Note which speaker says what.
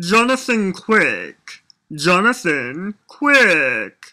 Speaker 1: Jonathan Quick! Jonathan Quick!